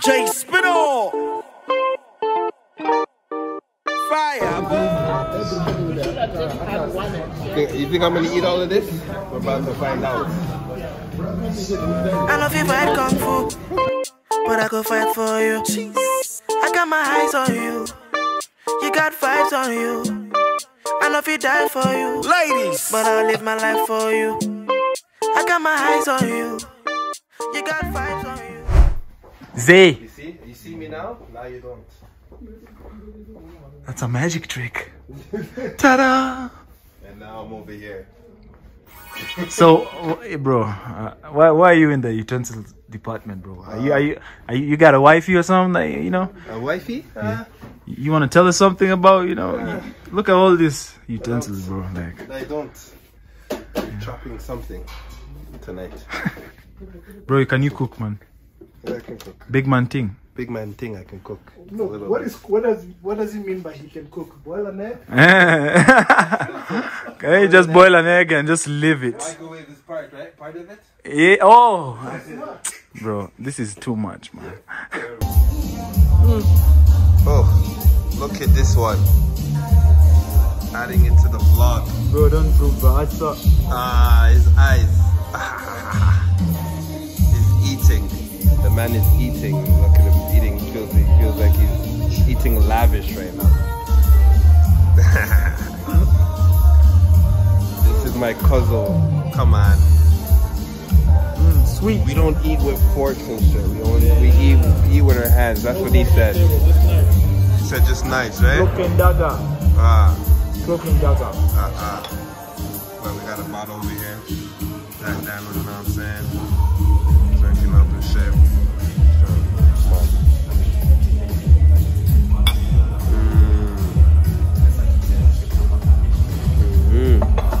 vibes. DJ Spino. Fire, You think I'm gonna eat all of this? We're about to find out. I know if you fight kung fu, but I go fight for you. I got my eyes on you, you got vibes on you. I know if you die for you, Ladies. but I'll live my life for you. I got my eyes on you, you got vibes on you. Zaie, You see? You see me now? Now you don't. that's a magic trick. Ta-da! And now I'm over here. So, bro, uh, why why are you in the utensils department, bro? Are you are you, are you, you got a wifey or something? Like, you know, A wifey? Uh, you want to tell us something about, you know? you- look at all these utensils, bro. Like, I don't. Chopping something tonight. bro, can you cook, man? Yeah, I can cook. Big man thing. Big man thing I can cook. No, A little what bit. is what does what does he mean by he can cook? Boil an egg? can you just boil an egg and just leave it? Microwave this part, right? Part of it? Yeah. Oh, bro, this is too much, man. Hmm. Oh, look at this one. Adding it to the vlog. Bro, don't do bad stuff. Ah, his eyes. he's eating. The man is eating. Look at him eating. Feels he feels like he's eating lavish right now. this is my cousin. Come on. Mm, sweet. We don't eat with forks and shit. We only we eat we eat with our hands. That's what he said. He said just nice, right? Broken dagger. Ah. Broken dagger. Ah, ah. Uh-uh. But we got a bottle over here. Jack Daniels, you know what I'm saying? Drinking up and shit. Mm.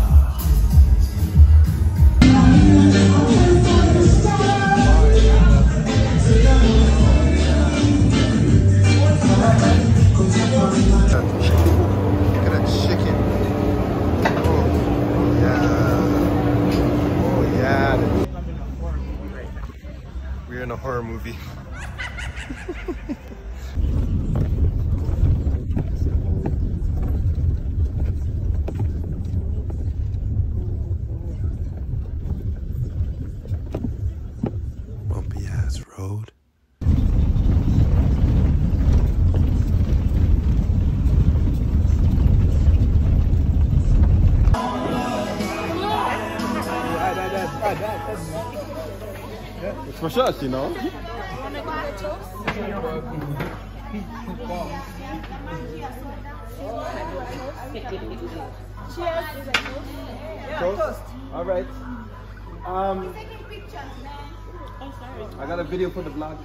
Ass road. It's for sure, you know. Toast? All right. Um, I got a video for the vlog.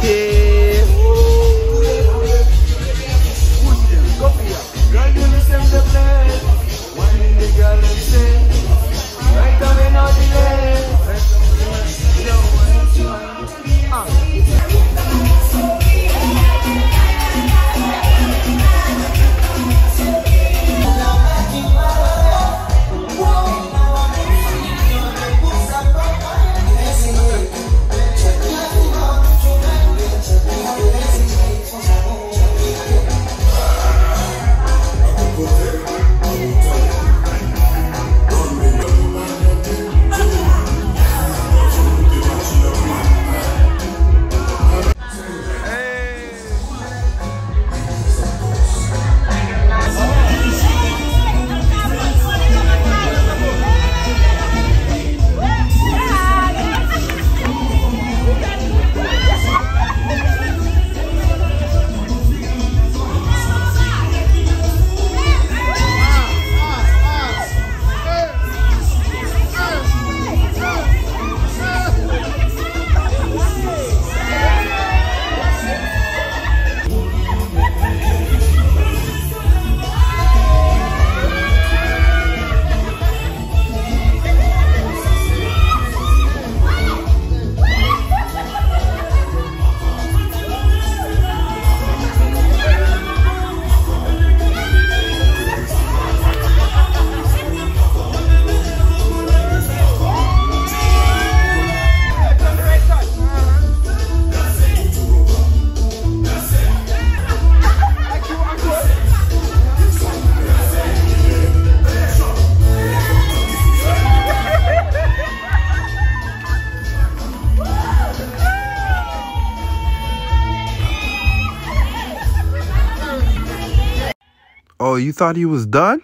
Whoa. Thought he was done?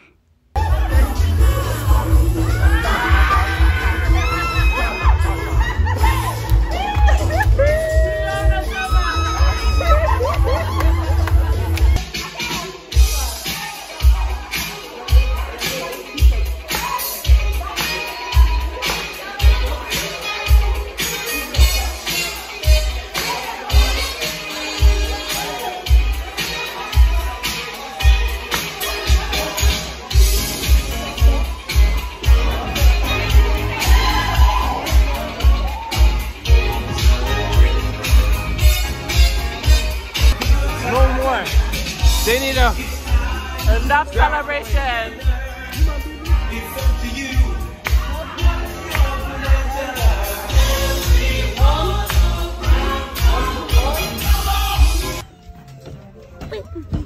Celebration.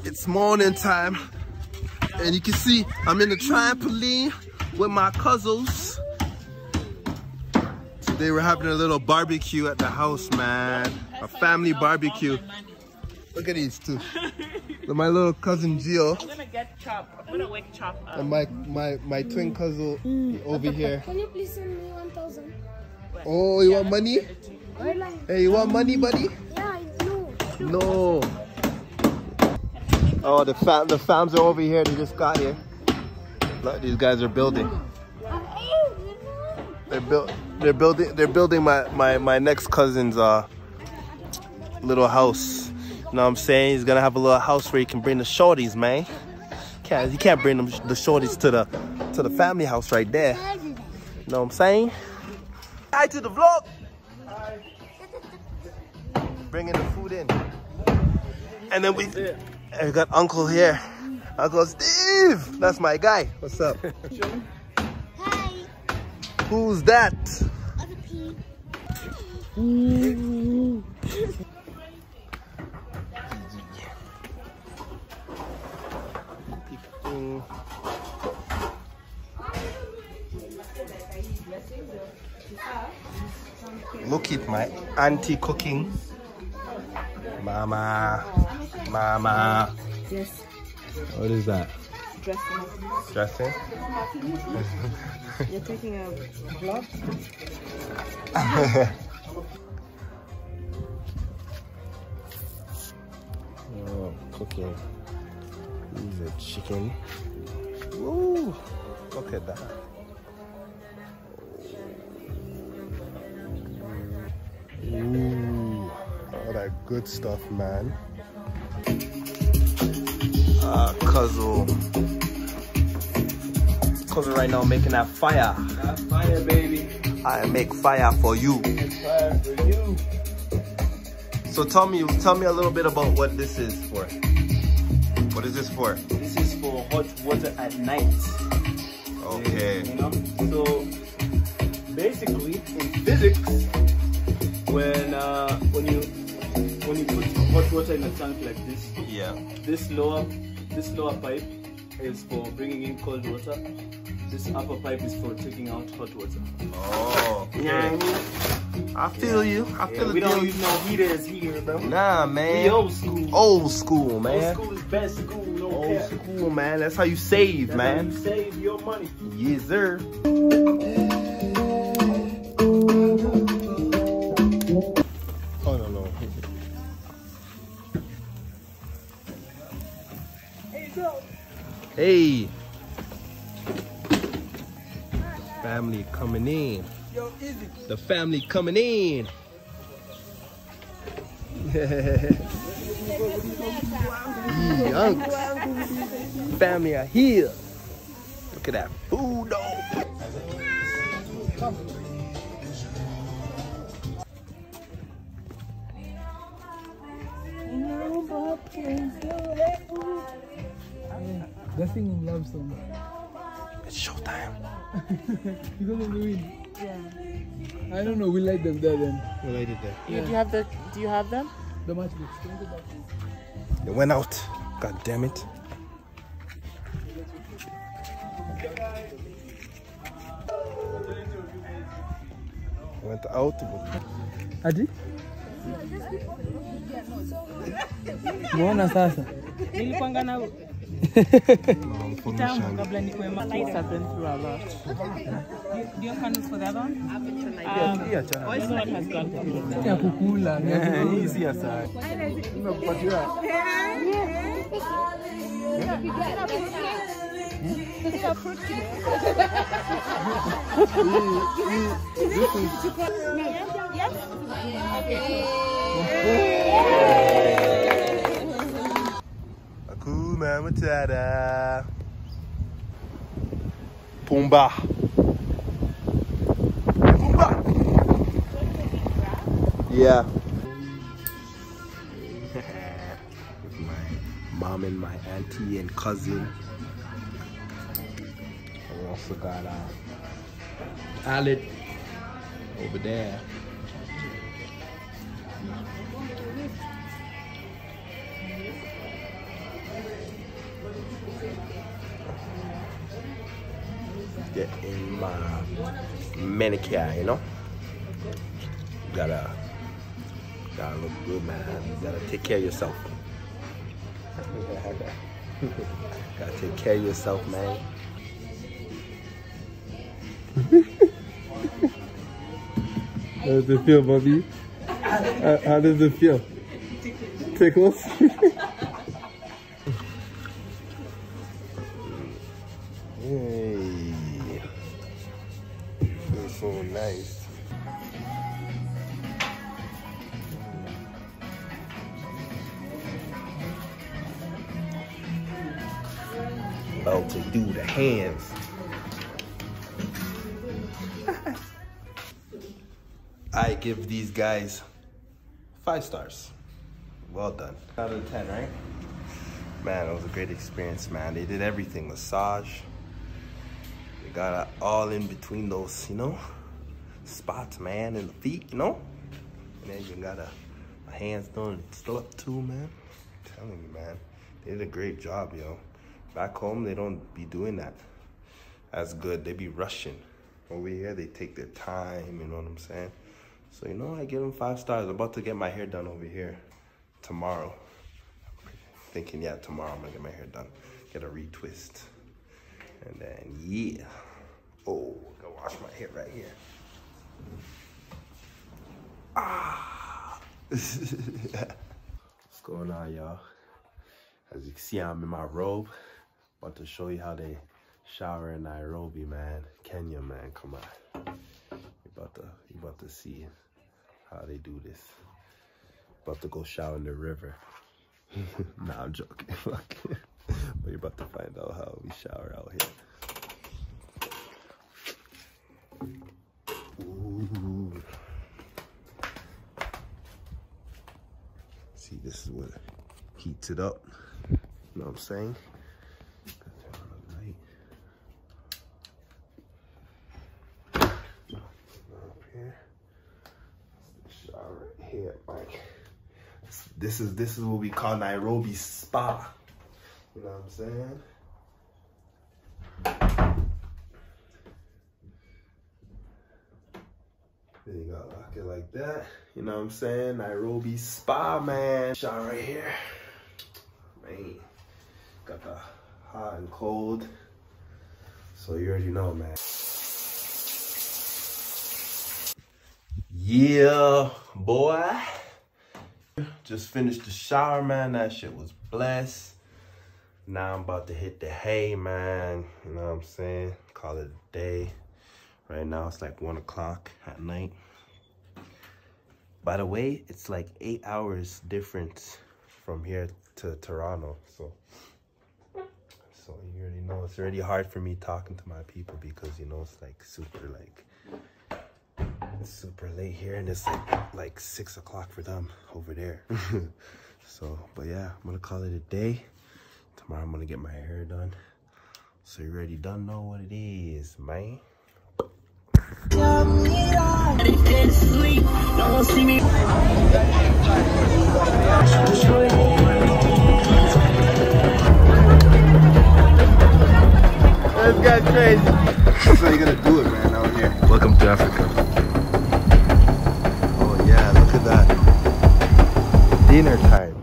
It's morning time, and you can see I'm in the trampoline with my cousins. Today we're having a little barbecue at the house, man. A family barbecue. Look at these two. Look, my little cousin Gio I'm gonna get chop. I'm gonna wake chop up. and my my my twin cousin over here. Can you please send me 1,000? Oh, you want money? Like, Hey, you want money, buddy? yeah, no. No. Oh, the fam the fams are over here. They just got here. Look, these guys are building. They're build they're building they're building my my my next cousin's uh little house. You know what I'm saying? He's gonna have a little house where he can bring the shorties, man. Can't you can't bring them the shorties to the to the family house right there. You know what I'm saying? Hi to the vlog. Bringing the food in. And then we, and we got Uncle here. Uncle Steve! That's my guy. What's up? Hi. Who's that? Other Look at my auntie cooking. Mama. Mama. Yes. What is that? Dressing. Dressing? You're taking a vlog? Oh, cooking. These are chicken. Ooh, look at that. All that good stuff, man. Uh, Cuzzle. Cuzzle right now making that fire. That Fire, baby. I make fire for you. Fire for you. So tell me, tell me a little bit about what this is for. What is this for? This is for hot water at night. Okay. You know? So basically in physics, when uh, when you when you put hot water in a tank like this, Yeah. this lower this lower pipe is for bringing in cold water. This upper pipe is for taking out hot water. Oh. Yeah. I feel you. I Yeah, feel we the don't deal. use no heaters here, bro. Nah, man. We old school. Old school, man. Old man. school is best school, no Old cap. school, man. That's how you save, That's how man. you save your money. Yes, sir. Coming in. The family coming in. Yee, unks. Family are here. Look at that food though. They're singing love song It's showtime. Because of the wind. Yeah. I don't know. We like them there then. Well, I did that. You, do you have the? Do you have them? The matchbooks. Can you go back? It went out. God damn it. Went out. Ati? Muona sasa. Nilipanga na Kitambo kabla nikuwe have been through a lot. Do you have for the other one? Um, this one has gone through. Ya kukula. Hii si ya saa. Hakuna Matata. Pumbaa. Pumbaa. Yeah. With my mom and my auntie and cousin. I also got uh, over there. Manicure, you know? You Gotta, gotta look good, man. You gotta take care of yourself. gotta take care of yourself, man. How does it feel, Bobby? How, how does it feel? Tickles? So nice. About to do the hands. I give these guys five stars. Well done. Out of 10, right? Man, it was a great experience, man. They did everything massage. They got it all in between those, you know, spots, man, and the feet, you know? And then you got a, a hands done still up too, man. I'm telling you, man. They did a great job, yo. Back home, they don't be doing that as good. They be rushing. Over here, they take their time, you know what I'm saying? So, you know, I give them five stars. I'm about to get my hair done over here tomorrow. Thinking, yeah, tomorrow I'm gonna get my hair done. Get a retwist. And then, yeah. Oh, go wash my hair right here. Ah. What's going on, y'all? As you can see, I'm in my robe. About to show you how they shower in Nairobi, man. Kenya, man, come on. you're about to, you're about to see how they do this. About to go shower in the river. nah, I'm joking. But you're about to find out how we shower out here. Ooh. See, this is what heats it up. You know what I'm saying? This is this is what we call Nairobi spa. Know what I'm saying? Then you gotta lock it like that. You know what I'm saying? Nairobi spa, man. Shot right here. Man. Got the hot and cold. So you already know, man. Yeah, boy. Just finished the shower, man. That shit was blessed. Now I'm about to hit the hay, man. You know what I'm saying? Call it a day. Right now it's like one o'clock at night. By the way, it's like eight hours difference from here to Toronto. So, so you already know it's already hard for me talking to my people because you know it's like super like super late here and it's like like six o'clock for them over there. so, but yeah, I'm gonna call it a day. Tomorrow I'm gonna get my hair done. So you already done know what it is, man. This guy's crazy. That's how you gotta do it, man, out here. Welcome to Africa. Oh yeah, look at that. Dinner time.